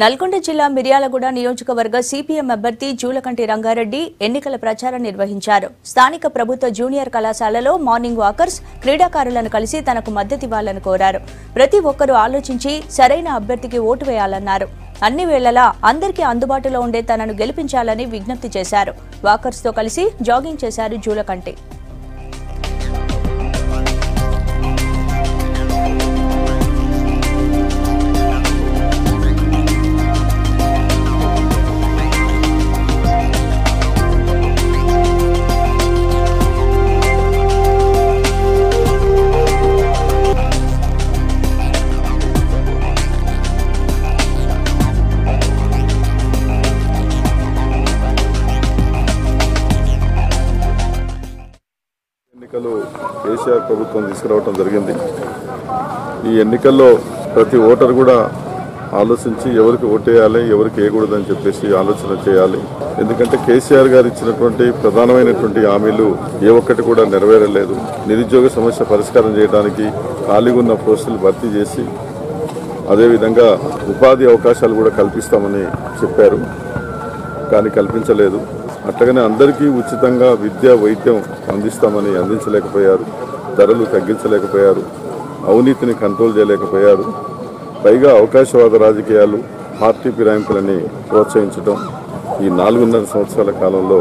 నల్గొండ జిల్లా మిర్యాలగూడ నియోజకవర్గ సిపిఎం అభ్యర్థి జూలకంటి రంగారెడ్డి ఎన్నికల ప్రచారం నిర్వహించారు. స్థానిక ప్రభుత్వ జూనియర్ కళాశాలలో మార్నింగ్ వాకర్స్ క్రీడాకారులను కలిసి తనకు మద్దతివ్వాలని కోరారు. ప్రతి ఒక్కరూ ఆలోచించి సరైన అభ్యర్థికి ఓటు వేయాలన్నారు. అన్ని వేళలా అందరికీ అందుబాటులో ఉండే తనను గెలిపించాలని విజ్ఞప్తి చేశారు. వాకర్స్తో కలిసి జాగింగ్ చేశారు జూలకంటి. ఎన్నికలు కేసీఆర్ ప్రభుత్వం తీసుకురావడం జరిగింది. ఈ ఎన్నికల్లో ప్రతి ఓటర్ కూడా ఆలోచించి ఎవరికి ఓటేయాలి ఎవరికి వేయకూడదని చెప్పేసి ఆలోచన చేయాలి. ఎందుకంటే కేసీఆర్ గారు ఇచ్చినటువంటి ప్రధానమైనటువంటి హామీలు ఏ ఒక్కటి కూడా నెరవేరలేదు. నిరుద్యోగ సమస్య పరిష్కారం చేయడానికి ఖాళీగా ఉన్న పోస్టులు భర్తీ చేసి అదేవిధంగా ఉపాధి అవకాశాలు కూడా కల్పిస్తామని చెప్పారు. కానీ కల్పించలేదు. అట్లాగనే అందరికీ ఉచితంగా విద్య వైద్యం అందిస్తామని అందించలేకపోయారు. ధరలు తగ్గించలేకపోయారు. అవినీతిని కంట్రోల్ చేయలేకపోయారు. పైగా అవకాశవాద రాజకీయాలు పార్టీ ఫిరాయింపులని ప్రోత్సహించడం ఈ నాలుగున్నర సంవత్సరాల కాలంలో